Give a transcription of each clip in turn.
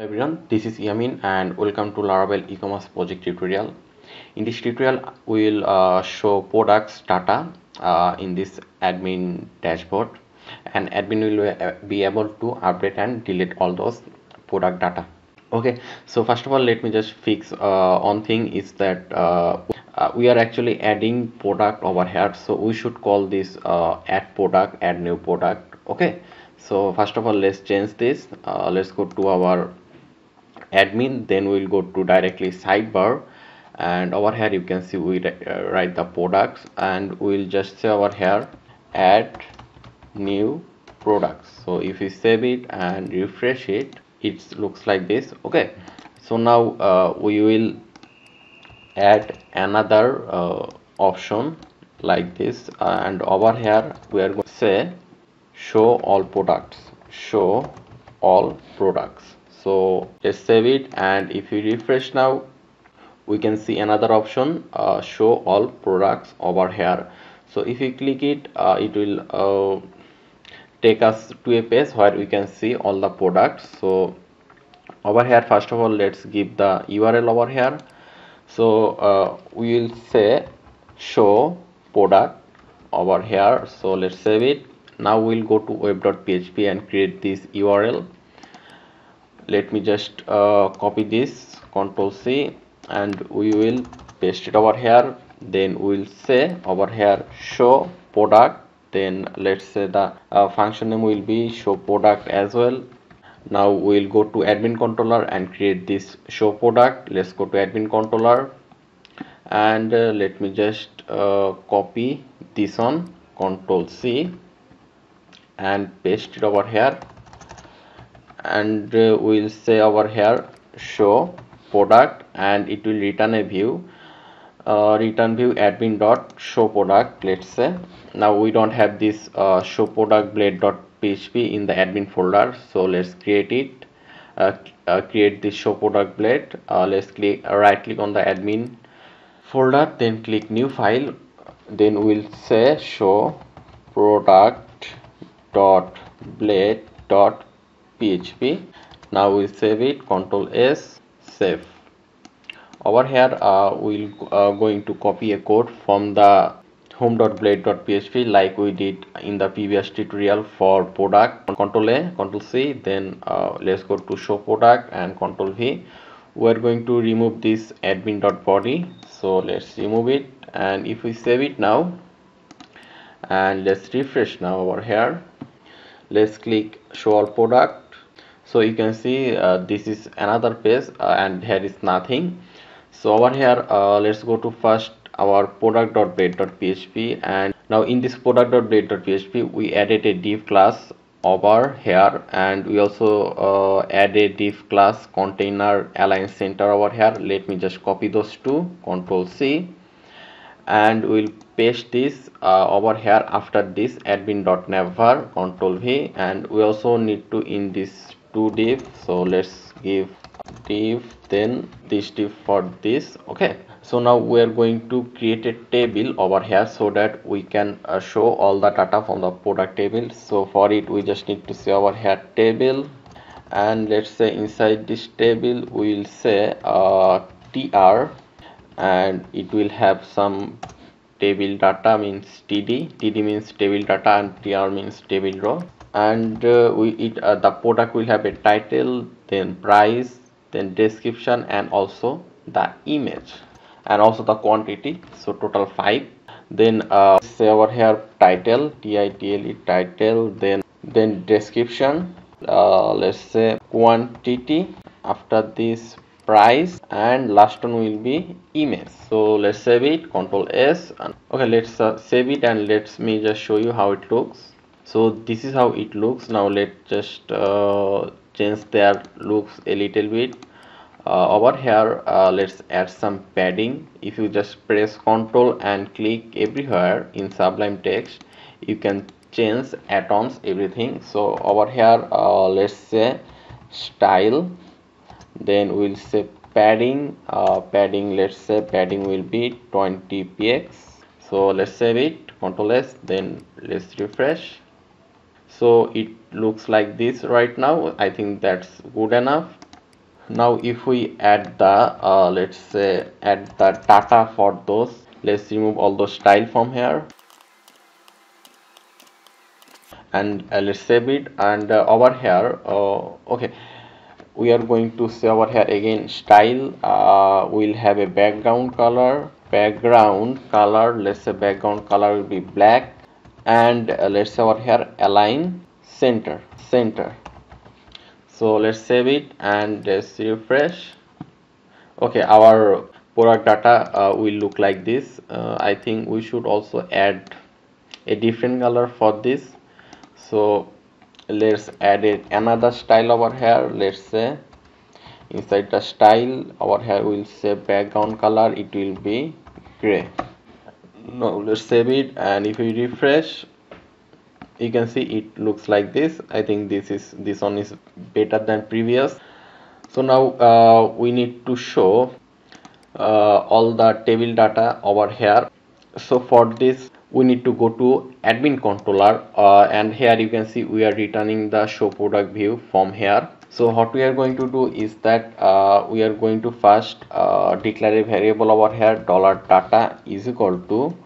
Hello everyone, this is Yamin and welcome to Laravel e-commerce project tutorial. In this tutorial, we will uh, show products data uh, in this admin dashboard and admin will be able to update and delete all those product data. Okay, so first of all, let me just fix uh, one thing is that uh, uh, we are actually adding product over here. So we should call this uh, add product, add new product. Okay, so first of all, let's change this. let's go to our admin then we'll go to directly sidebar. And over here you can see we uh, write the products and we'll just say over here add new products. So if we save it and refresh it it looks like this okay? So now uh, we will add another uh, option like this. And over here we are going to say show all products. Show all products so let's save it and if we refresh now we can see another option uh, show all products over here so if we click it uh, it will uh, take us to a page where we can see all the products. So over here first of all let's give the url over here so uh, we will say show product over here so let's save it. Now we'll go to web.php and create this url let me just uh, copy this control c and we will paste it over here. Then we'll say over here show product. Then let's say the uh, function name will be show product as well. Now we'll go to admin controller and create this show product. Let's go to admin controller. And uh, let me just uh, copy this one control c and paste it over here and uh, we'll say over here show product and it will return a view. Uh, return view admin dot show product let's say. Now we don't have this uh, show product blade dot php in the admin folder so let's create it. Uh, uh, create this show product blade. Uh, let's click right click on the admin folder then click new file. Then we'll say show product dot blade dot php now we save it. Control s save. Over here uh, we'll uh, going to copy a code from the home.blade.php like we did in the previous tutorial for product. Control a control c then uh, let's go to show product and control v. We're going to remove this admin.body so let's remove it. And if we save it now and let's refresh now over here. Let's click show all product so you can see uh, this is another page uh, and here is nothing. So over here uh, let's go to first our product.blade.php and now in this product.blade.php we added a div class over here and we also uh, add a div class container align center over here. Let me just copy those two control c and we'll paste this uh, over here after this admin.navbar control v and we also need to in this two div so let's give div then this div for this okay? So now we are going to create a table over here so that we can uh, show all the data from the product table. So for it we just need to say over here table. And let's say inside this table we will say uh, tr. And it will have some table data means td. td means table data and tr means table row and uh, we it uh, the product will have a title then price then description and also the image. And also the quantity so total five. Then uh, say over here title title title then then description uh, let's say quantity after this price and last one will be image. So let's save it control s and okay let's uh, save it and let's me just show you how it looks so this is how it looks. Now let's just uh, change their looks a little bit. Uh, over here uh, let's add some padding. If you just press ctrl and click everywhere in sublime text you can change atoms everything. So over here uh, let's say style. Then we'll say padding. Uh, padding let's say padding will be 20 px so let's save it. Ctrl s then let's refresh so it looks like this right now. I think that's good enough. Now if we add the uh, let's say add the data for those let's remove all those style from here. And uh, let's save it. And uh, over here uh, okay. We are going to say over here again style uh, we'll have a background color. Background color let's say background color will be black and uh, let's say over here align center center. So let's save it and let's refresh okay our product data uh, will look like this. Uh, I think we should also add a different color for this. So let's add it another style over here. Let's say inside the style over here we'll say background color. It will be gray now let's save it and if we refresh you can see it looks like this. I think this is this one is better than previous. So now uh, we need to show uh, all the table data over here. So for this we need to go to admin controller uh, and here you can see we are returning the show product view from here so what we are going to do is that uh, we are going to first uh, declare a variable over here dollar data is equal to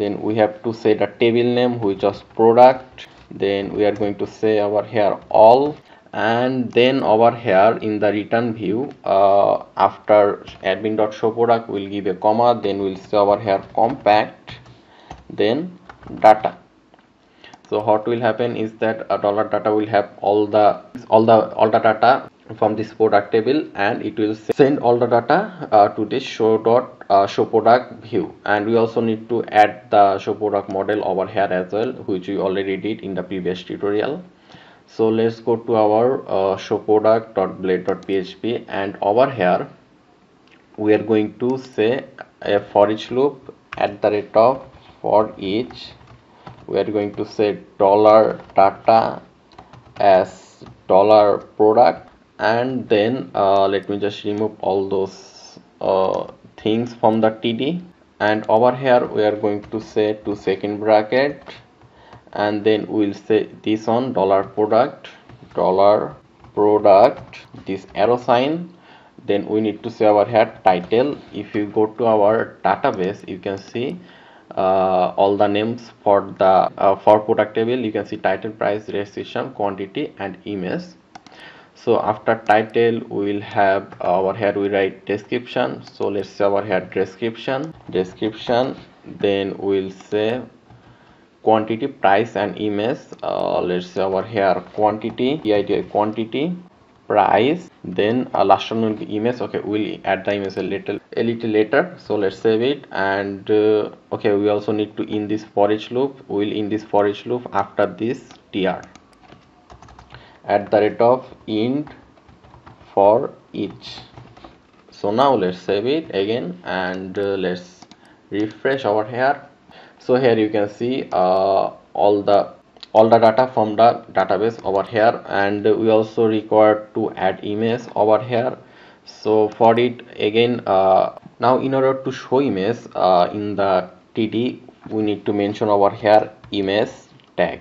then we have to say the table name which was product. Then we are going to say over here all. And then over here in the return view uh, after admin dot show product we'll give a comma. Then we'll say over here compact. Then data so what will happen is that a dollar data will have all the all the all the data from this product table and it will send all the data uh, to this show dot uh, show product view. And we also need to add the show product model over here as well which we already did in the previous tutorial. So let's go to our uh, show product dot blade dot php and over here we are going to say a for each loop at the rate of for each we are going to say dollar data as dollar product and then uh, let me just remove all those uh, things from the td and over here we are going to say to second bracket and then we'll say this on dollar product dollar product this arrow sign. Then we need to say our here title. If you go to our database you can see uh, all the names for the uh, for product table. You can see title price description quantity and image. So after title we will have over here we write description. So let's say over here description. Description then we'll say quantity price and image. Uh, let's say over here quantity the idea quantity price then uh, last one will be image okay we'll add the image a little a little later so let's save it and uh, okay we also need to in this for each loop we'll in this for each loop after this tr. At the rate of int for each. So now let's save it again and uh, let's refresh over here. So here you can see uh, all the all the data from the database over here and we also require to add image over here. So for it again uh, now in order to show image uh, in the td we need to mention over here image tag.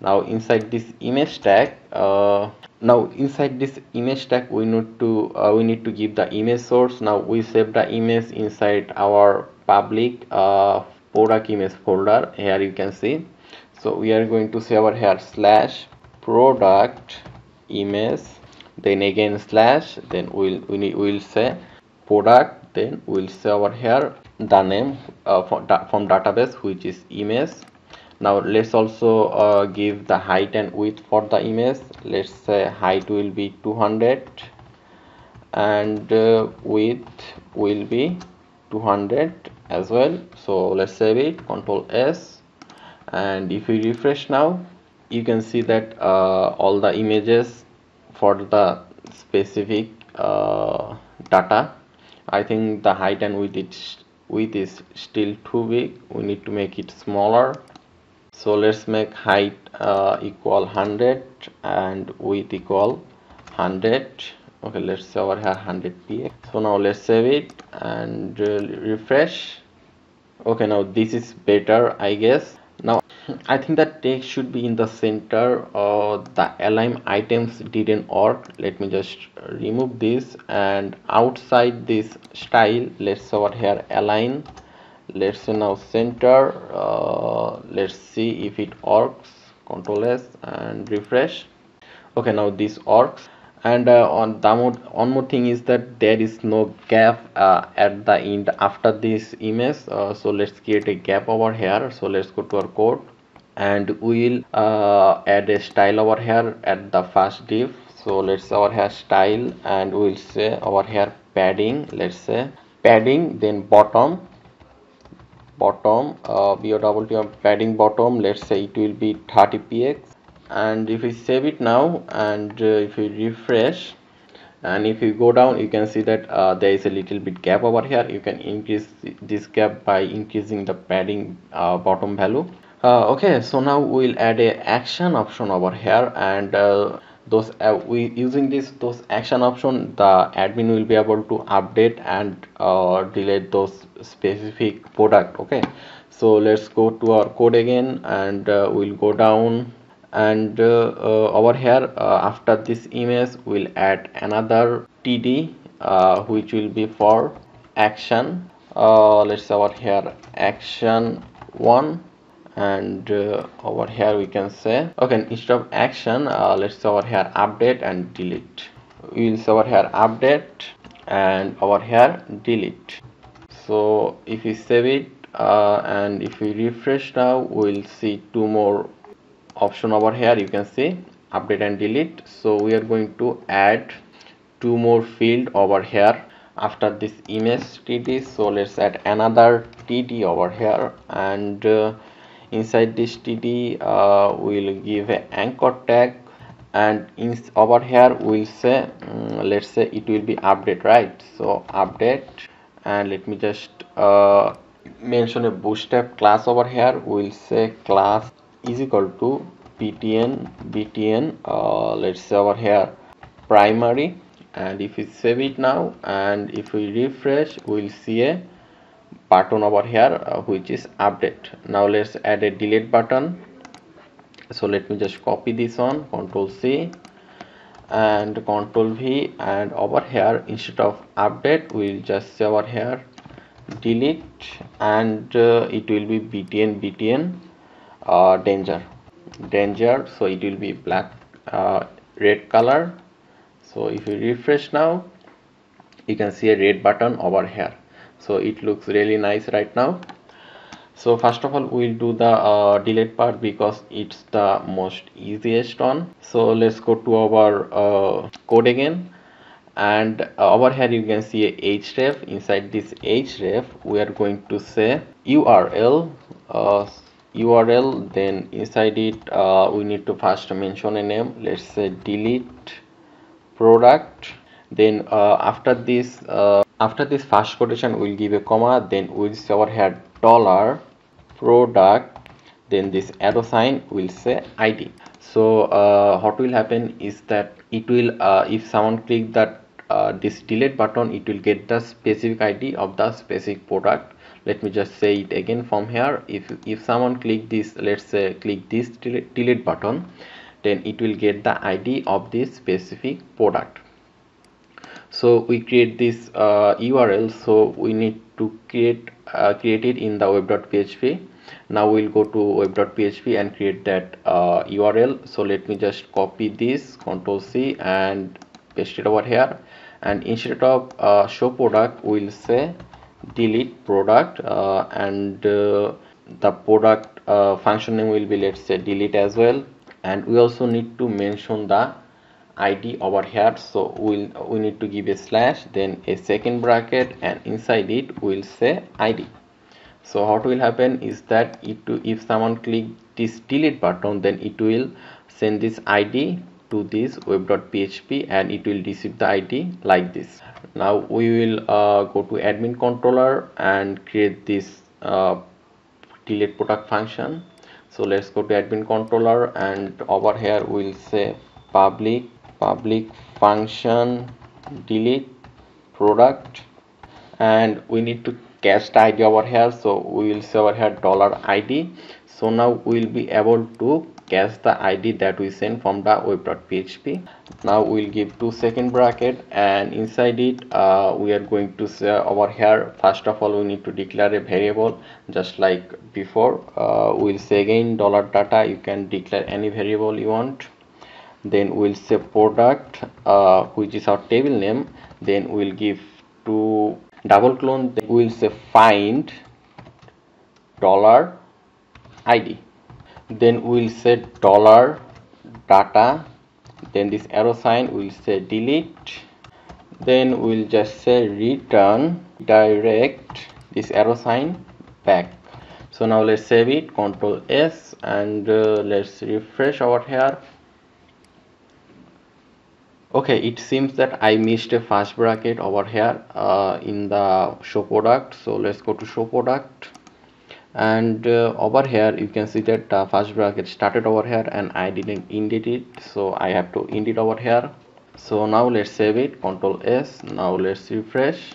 Now inside this image tag uh, now inside this image tag we need to uh, we need to give the image source. Now we save the image inside our public uh, product image folder. Here you can see so we are going to say over here slash product image then again slash then we'll we need we'll say product then we'll say over here the name uh, from, from database which is image. Now let's also uh, give the height and width for the image. Let's say height will be 200 and uh, width will be 200 as well. So let's save it. Control s and if we refresh now you can see that uh, all the images for the specific uh, data. I think the height and width is, width is still too big. We need to make it smaller. So let's make height uh, equal 100 and width equal 100 okay let's say over here 100 px. So now let's save it and refresh. Okay now this is better I guess now I think that text should be in the center uh, the align items didn't work. Let me just remove this and outside this style let's over here align. Let's say now center uh, let's see if it works. Control s and refresh. Okay now this works and uh, on the one more thing is that there is no gap uh, at the end after this image. Uh, so let's create a gap over here. So let's go to our code. And we'll uh, add a style over here at the first div. So let's our here style and we'll say over here padding. Let's say padding then bottom. Bottom uh, double T padding bottom. Let's say it will be 30 px and if we save it now and uh, if we refresh and if you go down you can see that uh, there is a little bit gap over here. You can increase this gap by increasing the padding uh, bottom value. Uh, okay so now we'll add a action option over here and uh, those uh, we using this those action option the admin will be able to update and delete those specific product okay? So let's go to our code again and we'll go down and uh, uh, over here uh, after this image we'll add another td which will be for action. Let's say over here action 1 and uh, over here we can say okay instead of action uh, let's over here update and delete. We will say over here update and over here delete. So if we save it uh, and if we refresh now we'll see two more option over here you can see update and delete. So we are going to add two more field over here. After this image td so let's add another td over here. And uh, inside this td uh, we'll give an anchor tag. And in over here we'll say um, let's say it will be update right? So update. And let me just uh, mention a bootstrap class over here. We'll say class is equal to btn btn uh, let's say over here primary. And if we save it now and if we refresh we'll see a button over here uh, which is update. Now let's add a delete button. So let me just copy this one control c and control v. And over here instead of update we'll just say over here delete. And uh, it will be btn btn uh, danger. Danger so it will be black uh, red color. So if you refresh now you can see a red button over here. So it looks really nice right now. So first of all we'll do the uh, delete part because it's the most easiest one. So let's go to our uh, code again. And uh, over here you can see a href. Inside this href we are going to say url uh, url then inside it uh, we need to first mention a name. Let's say delete product. Then uh, after this uh, after this first quotation we'll give a comma. Then we'll say our here dollar product. Then this arrow sign will say id so uh, what will happen is that it will uh, if someone click that uh, this delete button it will get the specific id of the specific product let me just say it again from here. If if someone click this let's say click this delete, button then it will get the id of this specific product. So we create this uh, url so we need to create uh, create it in the web.php now we'll go to web.php and create that uh, url so let me just copy this control c and paste it over here. And instead of uh, show product we'll say delete product uh, and uh, the product uh, function name will be let's say delete as well. And we also need to mention the id over here. So we'll we need to give a slash then a second bracket and inside it we'll say id so what will happen is that it if someone click this delete button then it will send this id to this web.php and it will receive the id like this now we will uh, go to admin controller and create this uh, delete product function. So let's go to admin controller and over here we'll say public public function delete product. And we need to cached id over here. So we will say over here dollar id so now we will be able to cache the id that we send from the web.php now we'll give two second bracket and inside it uh, we are going to say over here first of all we need to declare a variable just like before uh, we'll say again dollar data you can declare any variable you want then we'll say product uh, which is our table name then we'll give to double clone then we'll say find dollar id then we'll say dollar data. Then this arrow sign will say delete. Then we'll just say return direct this arrow sign back. So now let's save it control s and uh, let's refresh over here. Okay it seems that i missed a first bracket over here uh, in the show product. So let's go to show product and uh, over here you can see that the first bracket started over here and I didn't indent it so I have to it over here. So now let's save it control s now let's refresh.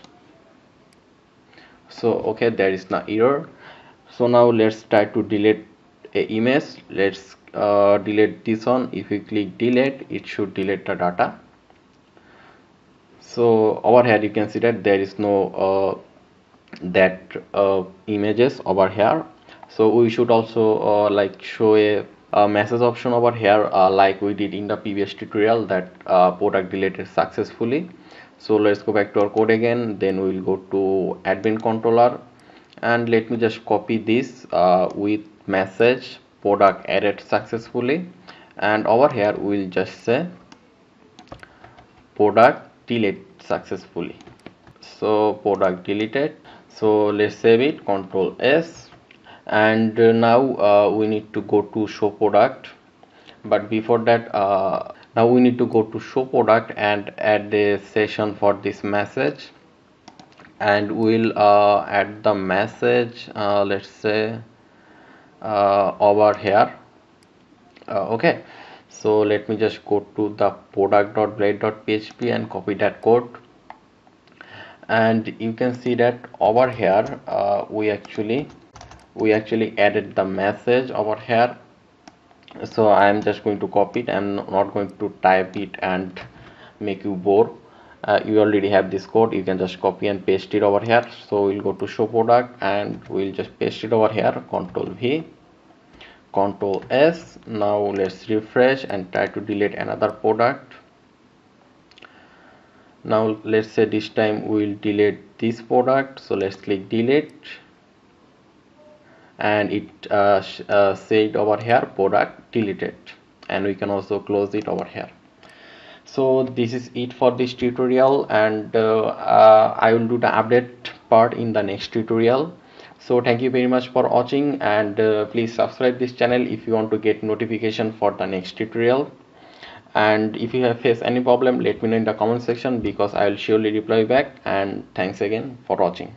So okay there is no error. So now let's try to delete a image. Let's uh, delete this one. If we click delete it should delete the data. So over here you can see that there is no uh, that uh, images over here so we should also uh, like show a, a, message option over here uh, like we did in the previous tutorial that uh, product deleted successfully. So let's go back to our code again. Then we'll go to admin controller. And let me just copy this uh, with message product added successfully. And over here we'll just say product delete successfully. So product deleted so let's save it. Control s. And uh, now uh, we need to go to show product. But before that uh, now we need to go to show product and add a session for this message. And we'll uh, add the message uh, let's say uh, over here. Okay. So let me just go to the product.blade.php and copy that code and you can see that over here uh, we actually we actually added the message over here. So I am just going to copy it I'm not going to type it and make you bore. Uh, you already have this code. You can just copy and paste it over here. So we'll go to show product and we'll just paste it over here. Control V control S. Now let's refresh and try to delete another product now let's say this time we will delete this product. So let's click delete. And it uh, uh, said over here product deleted. And we can also close it over here. So this is it for this tutorial. And uh, uh I will do the update part in the next tutorial. So thank you very much for watching. And uh, please subscribe this channel if you want to get notification for the next tutorial and if you have faced any problem let me know in the comment section because i will surely reply back. And thanks again for watching